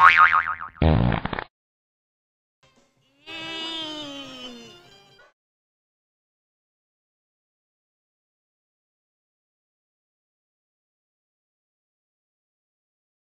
Oh,